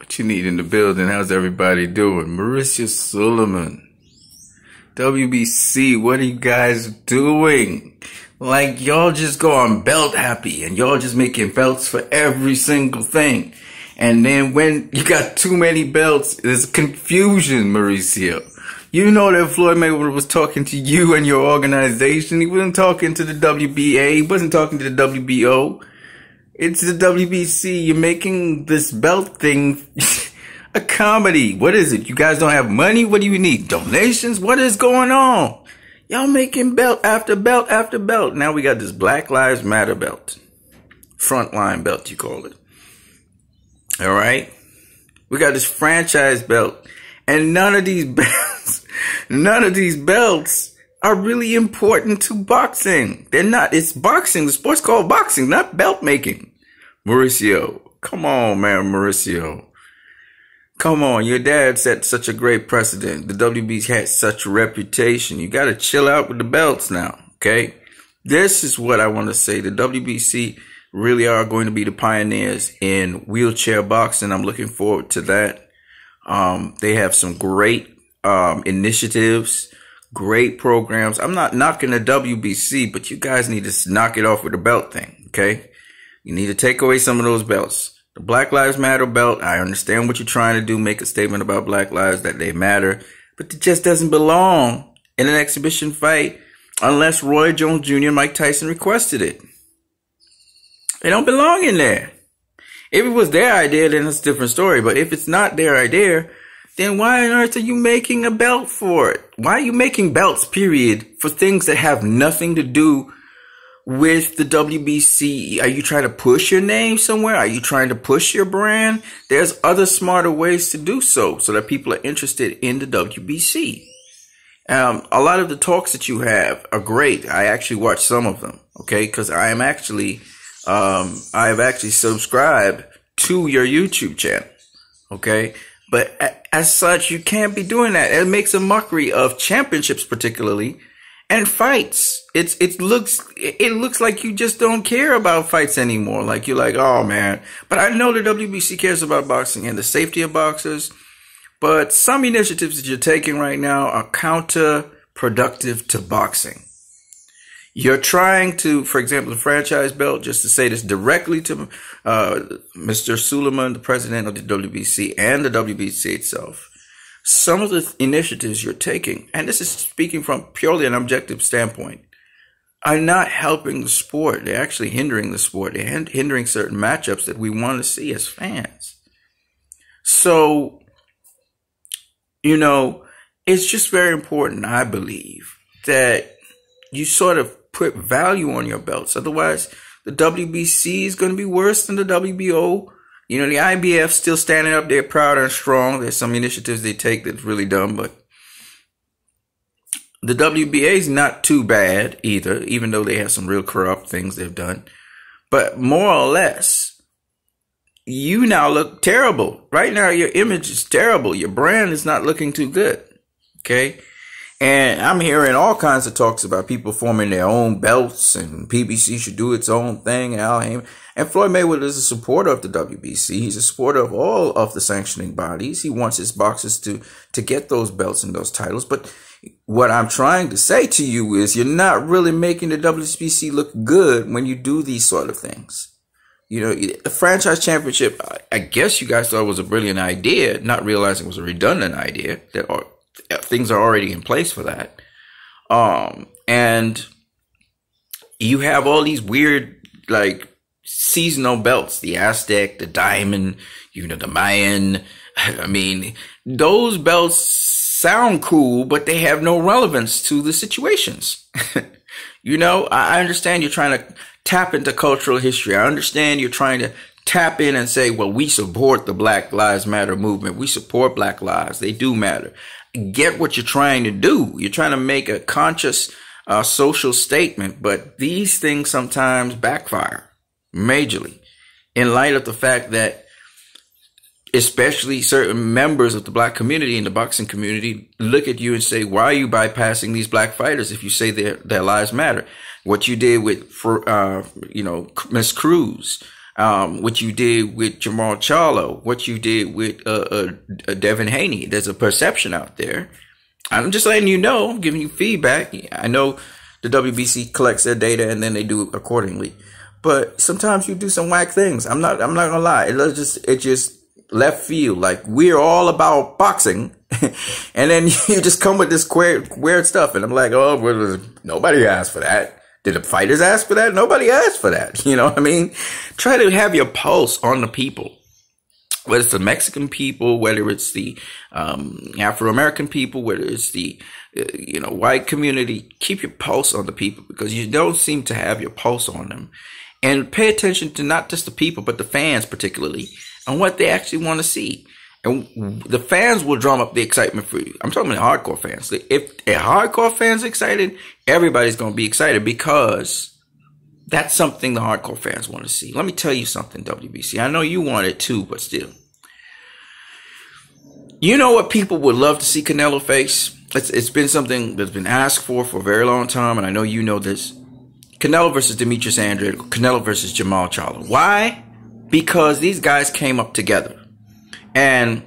What you need in the building? How's everybody doing? Mauricio Sulaiman. WBC, what are you guys doing? Like y'all just go on belt happy and y'all just making belts for every single thing. And then when you got too many belts, there's confusion, Mauricio. You know that Floyd Mayweather was talking to you and your organization. He wasn't talking to the WBA. He wasn't talking to the WBO. It's the WBC. You're making this belt thing a comedy. What is it? You guys don't have money? What do you need? Donations? What is going on? Y'all making belt after belt after belt. Now we got this Black Lives Matter belt. Frontline belt, you call it. All right. We got this franchise belt. And none of these belts, none of these belts are really important to boxing. They're not. It's boxing. The sport's called boxing, not belt making. Mauricio, come on, man, Mauricio. Come on, your dad set such a great precedent. The WB's had such a reputation. You got to chill out with the belts now, okay? This is what I want to say. The WBC really are going to be the pioneers in wheelchair boxing. I'm looking forward to that. Um, they have some great um, initiatives, great programs. I'm not knocking the WBC, but you guys need to knock it off with the belt thing, okay? You need to take away some of those belts. The Black Lives Matter belt, I understand what you're trying to do, make a statement about Black Lives that they matter, but it just doesn't belong in an exhibition fight unless Roy Jones Jr. and Mike Tyson requested it. They don't belong in there. If it was their idea, then it's a different story. But if it's not their idea, then why on earth are you making a belt for it? Why are you making belts, period, for things that have nothing to do with the WBC? Are you trying to push your name somewhere? Are you trying to push your brand? There's other smarter ways to do so so that people are interested in the WBC. Um, a lot of the talks that you have are great. I actually watch some of them, okay? Because I am actually, um, I have actually subscribed to your YouTube channel, okay? But as such, you can't be doing that. It makes a mockery of championships, particularly and fights. It's it looks it looks like you just don't care about fights anymore. Like you're like, oh man. But I know the WBC cares about boxing and the safety of boxers. But some initiatives that you're taking right now are counterproductive to boxing. You're trying to, for example, the franchise belt, just to say this directly to uh, Mr. Sulaiman, the president of the WBC and the WBC itself some of the initiatives you're taking, and this is speaking from purely an objective standpoint, are not helping the sport. They're actually hindering the sport. They're hindering certain matchups that we want to see as fans. So, you know, it's just very important, I believe, that you sort of put value on your belts. Otherwise, the WBC is going to be worse than the WBO you know, the IBF still standing up there proud and strong. There's some initiatives they take that's really dumb, but the WBA is not too bad either, even though they have some real corrupt things they've done. But more or less, you now look terrible. Right now, your image is terrible. Your brand is not looking too good. Okay. And I'm hearing all kinds of talks about people forming their own belts and PBC should do its own thing. Al Haymon. And Floyd Mayweather is a supporter of the WBC. He's a supporter of all of the sanctioning bodies. He wants his boxers to, to get those belts and those titles. But what I'm trying to say to you is you're not really making the WBC look good when you do these sort of things. You know, the franchise championship, I guess you guys thought was a brilliant idea, not realizing it was a redundant idea that things are already in place for that. Um, and you have all these weird, like, seasonal belts, the Aztec, the Diamond, you know, the Mayan. I mean, those belts sound cool, but they have no relevance to the situations. you know, I understand you're trying to tap into cultural history. I understand you're trying to tap in and say, well, we support the Black Lives Matter movement. We support Black lives. They do matter get what you're trying to do. You're trying to make a conscious uh, social statement, but these things sometimes backfire majorly in light of the fact that especially certain members of the black community and the boxing community look at you and say, why are you bypassing these black fighters if you say their, their lives matter? What you did with, for, uh, you know, Miss Crews, Um, what you did with Jermall Charlo, what you did with uh, uh, uh, Devin Haney. There's a perception out there. I'm just letting you know, I'm giving you feedback. I know the WBC collects their data and then they do accordingly. But sometimes you do some whack things. I'm not. I'm not gonna lie. It just. It just left field. Like we're all about boxing, and then you just come with this weird, weird stuff, and I'm like, oh, nobody asked for that. Did the fighters ask for that? Nobody asked for that. You know what I mean? Try to have your pulse on the people. Whether it's the Mexican people, whether it's the um, Afro American people, whether it's the uh, you know white community, keep your pulse on the people because you don't seem to have your pulse on them and pay attention to not just the people, but the fans particularly and what they actually want to see. And the fans will drum up the excitement for you. I'm talking about hardcore fans. If a hardcore fans excited, everybody's going to be excited because that's something the hardcore fans want to see. Let me tell you something, WBC. I know you want it too, but still. You know what people would love to see Canelo face? It's, it's been something that's been asked for for a very long time, and I know you know this. Canelo versus Demetrius Andrade, Canelo versus Jermall Charlo. Why? Because these guys came up together. And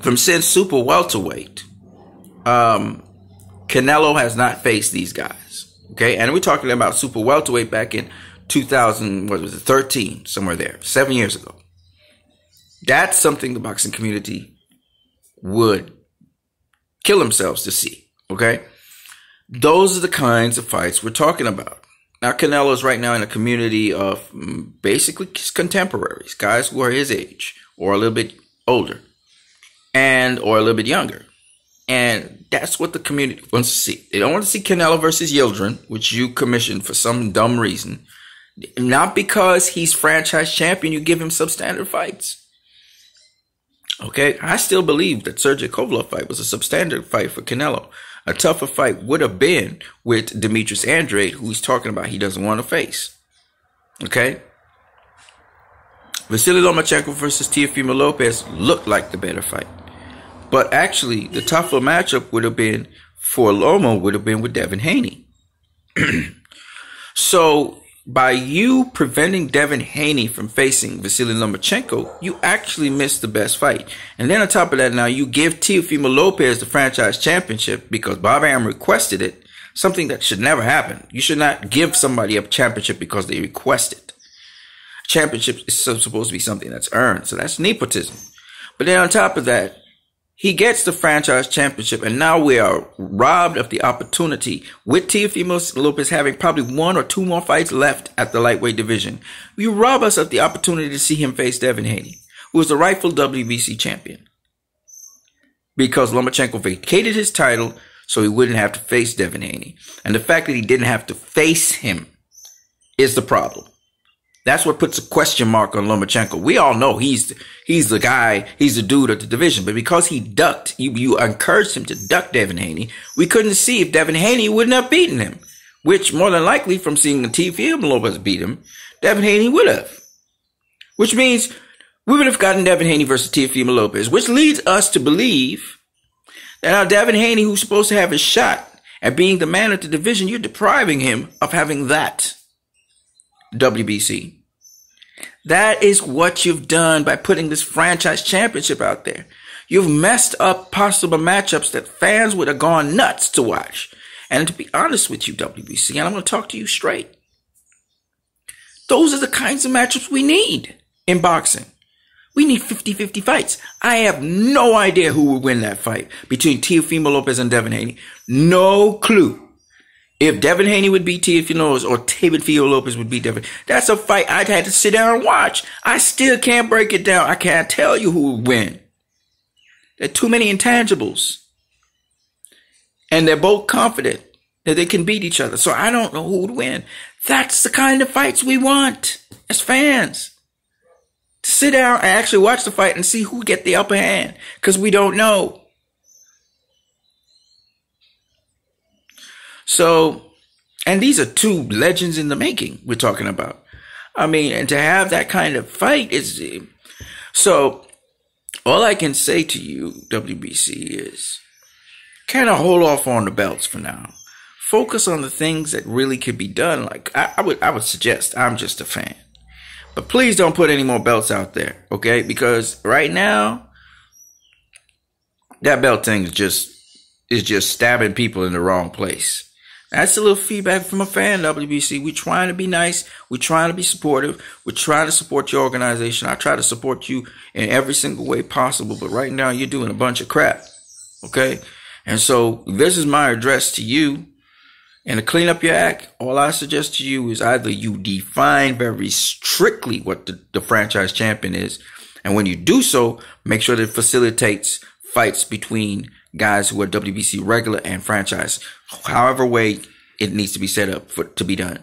from since super welterweight, um, Canelo has not faced these guys. Okay. And we're talking about super welterweight back in 2000, what was it, 13, somewhere there, seven years ago. That's something the boxing community would kill themselves to see. Okay. Those are the kinds of fights we're talking about. Now, Canelo is right now in a community of mm, basically contemporaries, guys who are his age or a little bit older and or a little bit younger. And that's what the community wants to see. They don't want to see Canelo versus Yildirim, which you commissioned for some dumb reason. Not because he's franchise champion, you give him substandard fights. Okay, I still believe that Sergey Kovalev fight was a substandard fight for Canelo. A tougher fight would have been with Demetrius Andrade, who he's talking about he doesn't want to face. Okay? Vasily Lomachenko versus Teofimo Lopez looked like the better fight. But actually, the tougher matchup would have been for Loma would have been with Devin Haney. so by you preventing Devin Haney from facing Vasily Lomachenko, you actually missed the best fight. And then on top of that, now you give Teofimo Lopez the franchise championship because Bob Arum requested it, something that should never happen. You should not give somebody a championship because they request it. Championship is supposed to be something that's earned. So that's nepotism. But then on top of that, he gets the franchise championship, and now we are robbed of the opportunity with Teofimo Lopez having probably one or two more fights left at the lightweight division. You rob us of the opportunity to see him face Devin Haney, who is the rightful WBC champion. Because Lomachenko vacated his title so he wouldn't have to face Devin Haney. And the fact that he didn't have to face him is the problem. That's what puts a question mark on Lomachenko. We all know he's he's the guy, he's the dude of the division, but because he ducked, you, you encouraged him to duck Devin Haney. We couldn't see if Devin Haney wouldn't have beaten him, which more than likely, from seeing Teofimo Lopez beat him, Devin Haney would have. Which means we would have gotten Devin Haney versus Teofimo Lopez, which leads us to believe that now Devin Haney, who's supposed to have a shot at being the man of the division, you're depriving him of having that. WBC. That is what you've done by putting this franchise championship out there. You've messed up possible matchups that fans would have gone nuts to watch. And to be honest with you, WBC, and I'm going to talk to you straight. Those are the kinds of matchups we need in boxing. We need 50-50 fights. I have no idea who would win that fight between Teofimo Lopez and Devin Haney. No clue. If Devin Haney would beat Teofimo or Teofimo Lopez would beat Devin, that's a fight I'd had to sit down and watch. I still can't break it down. I can't tell you who would win. There are too many intangibles. And they're both confident that they can beat each other. So I don't know who would win. That's the kind of fights we want as fans. To sit down and actually watch the fight and see who get the upper hand. Cause we don't know. So, and these are two legends in the making we're talking about. I mean, and to have that kind of fight is so. All I can say to you, WBC, is kind of hold off on the belts for now. Focus on the things that really could be done. Like I, I would, I would suggest. I'm just a fan, But please don't put any more belts out there, okay? Because right now, that belt thing is just is just stabbing people in the wrong place. That's a little feedback from a fan, WBC. We're trying to be nice. We're trying to be supportive. We're trying to support your organization. I try to support you in every single way possible. But right now, you're doing a bunch of crap. Okay? And so this is my address to you. And to clean up your act, all I suggest to you is either you define very strictly what the, the franchise champion is. And when you do so, make sure that it facilitates fights between guys who are WBC regular and franchise, however way it needs to be set up for to be done.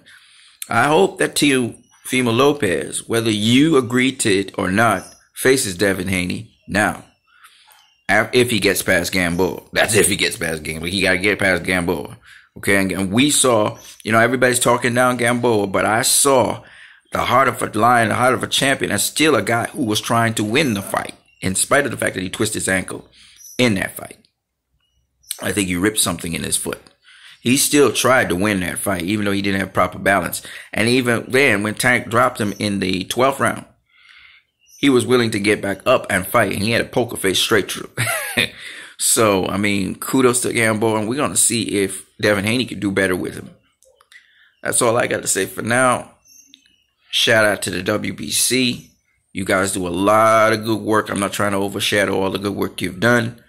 I hope that Teofimo Lopez, whether you agree to it or not, faces Devin Haney now. If he gets past Gamboa. That's if he gets past Gamboa. He got to get past Gamboa. Okay. And we saw, you know, everybody's talking down Gamboa, but I saw the heart of a lion, the heart of a champion, and still a guy who was trying to win the fight in spite of the fact that he twisted his ankle in that fight. I think he ripped something in his foot. He still tried to win that fight, even though he didn't have proper balance. And even then, when Tank dropped him in the 12th round, he was willing to get back up and fight, and he had a poker face straight through. so, I mean, kudos to Gamboa, and we're going to see if Devin Haney could do better with him. That's all I got to say for now. Shout out to the WBC. You guys do a lot of good work. I'm not trying to overshadow all the good work you've done.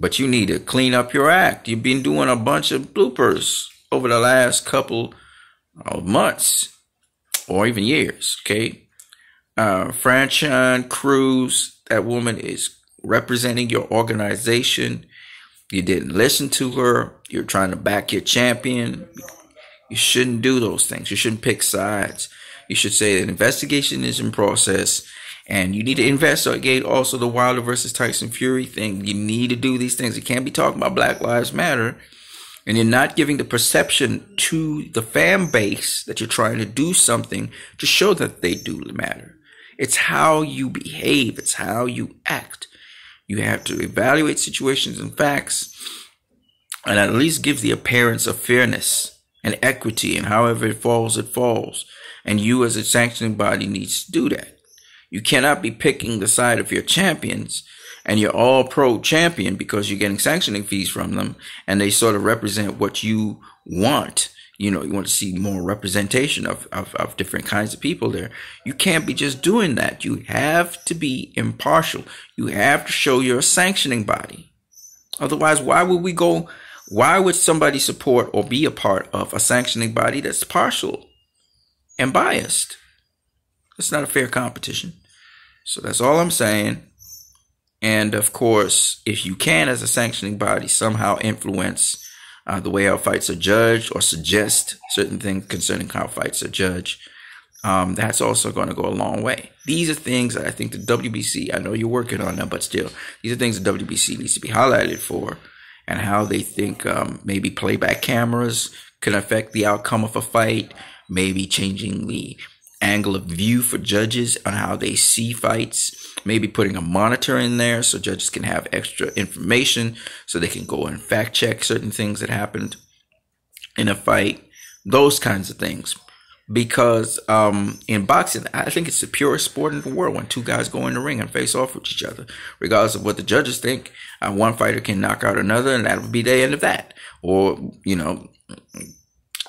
But you need to clean up your act. You've been doing a bunch of bloopers over the last couple of months or even years. Okay. Uh, Franchon Crews, that woman is representing your organization. You didn't listen to her. You're trying to back your champion. You shouldn't do those things. You shouldn't pick sides. You should say that investigation is in process and you need to investigate also the Wilder versus Tyson Fury thing. You need to do these things. You can't be talking about Black Lives Matter and you're not giving the perception to the fan base that you're trying to do something to show that they do matter. It's how you behave. It's how you act. You have to evaluate situations and facts and at least give the appearance of fairness and equity and however it falls, it falls. And you as a sanctioning body needs to do that. You cannot be picking the side of your champions and you're all pro champion because you're getting sanctioning fees from them and they sort of represent what you want. You know, you want to see more representation of, of, of different kinds of people there. You can't be just doing that. You have to be impartial. You have to show you're a sanctioning body. Otherwise, why would we go? Why would somebody support or be a part of a sanctioning body that's partial and biased? It's not a fair competition. So that's all I'm saying. And of course, if you can, as a sanctioning body, somehow influence uh, the way our fights are judged or suggest certain things concerning how fights are judged, um, that's also going to go a long way. These are things that I think the WBC, I know you're working on them, but still, these are things the WBC needs to be highlighted for and how they think um, maybe playback cameras can affect the outcome of a fight, maybe changing the angle of view for judges on how they see fights. Maybe putting a monitor in there so judges can have extra information so they can go and fact check certain things that happened in a fight. Those kinds of things. Because um, in boxing, I think it's the purest sport in the world when two guys go in the ring and face off with each other, regardless of what the judges think. Uh, one fighter can knock out another, and that would be the end of that. Or, you know,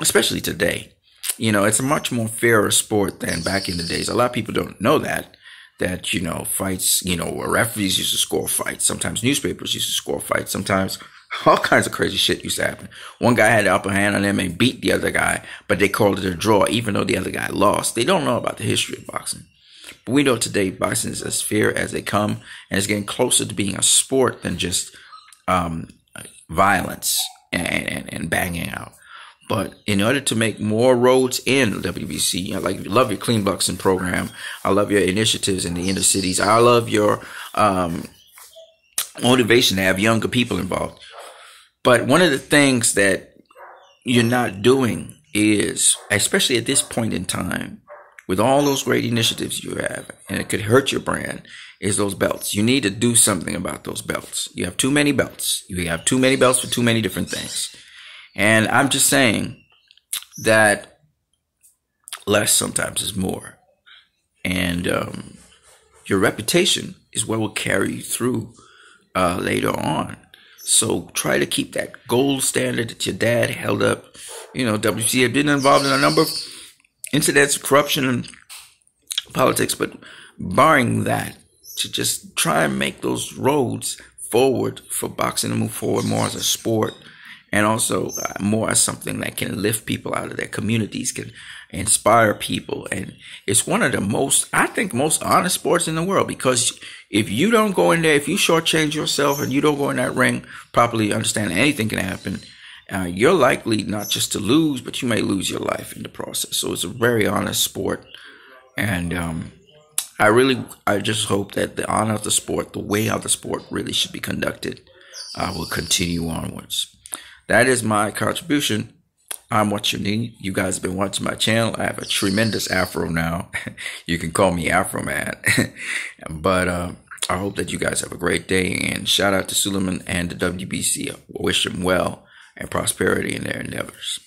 especially today you know, it's a much more fairer sport than back in the days. A lot of people don't know that, that, you know, fights, you know, referees used to score fights. Sometimes newspapers used to score fights. Sometimes all kinds of crazy shit used to happen. One guy had the upper hand on him and beat the other guy, but they called it a draw, even though the other guy lost. They don't know about the history of boxing. But we know today boxing is as fair as they come, and it's getting closer to being a sport than just um, violence and, and, and banging out. But in order to make more roads in WBC, I like love your clean boxing program. I love your initiatives in the inner cities. I love your um, motivation to have younger people involved. But one of the things that you're not doing is, especially at this point in time, with all those great initiatives you have, and it could hurt your brand, is those belts. You need to do something about those belts. You have too many belts. You have too many belts for too many different things. And I'm just saying that less sometimes is more. and um, your reputation is what will carry you through uh, later on. So try to keep that gold standard that your dad held up. You know, WC had been involved in a number of incidents of corruption and politics, but barring that, to just try and make those roads forward for boxing to move forward more as a sport and also uh, more as something that can lift people out of their communities, can inspire people. And it's one of the most, I think, most honest sports in the world because if you don't go in there, if you shortchange yourself and you don't go in that ring properly, understand anything can happen. Uh, you're likely not just to lose, but you may lose your life in the process. So it's a very honest sport. And, um, I really, I just hope that the honor of the sport, the way how the sport really should be conducted, uh, will continue onwards. That is my contribution. I'm what you need. You guys have been watching my channel. I have a tremendous afro now. you can call me Afro Man. but uh, I hope that you guys have a great day. And shout out to Sulaiman and the WBC. I wish them well and prosperity in their endeavors.